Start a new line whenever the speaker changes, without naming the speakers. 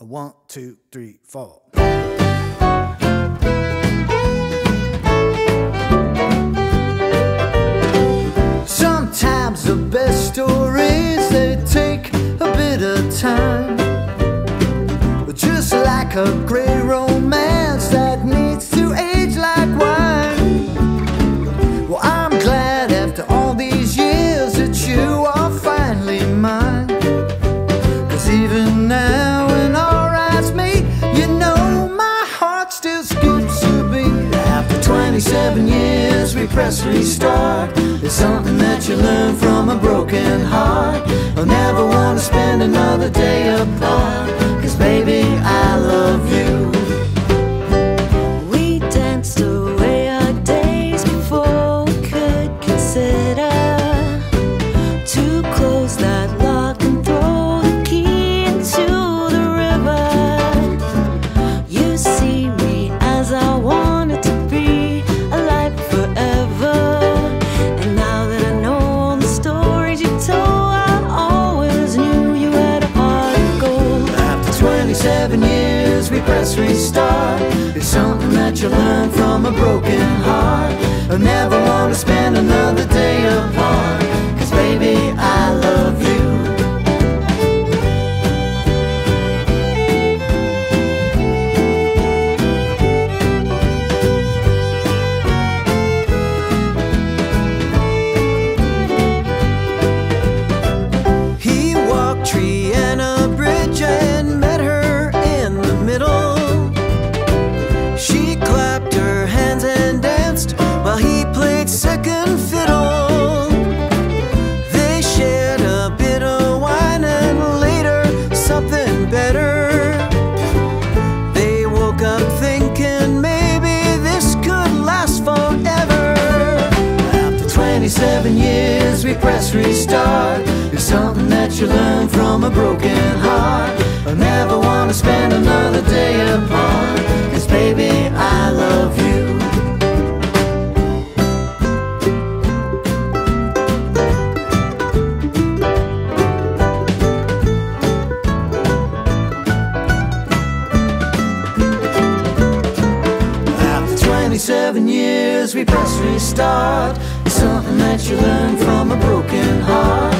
One, two, three, four. Sometimes the best stories they take a bit of time. Just like a great romance that needs to age like wine. Well, I'm glad after all these years that you are finally mine. Cause even now, 27 years, we press restart. It's something that you learn from a broken heart. I'll never wanna spend another day apart. 27 years, we press restart. It's something that you learn from a broken heart. I never wanna spend another day apart. 27 years, we press restart. It's something that you learn from a broken heart. I never wanna spend another day apart. Cause baby, I love you. 27 years, we press restart. Something that you learn from a broken heart.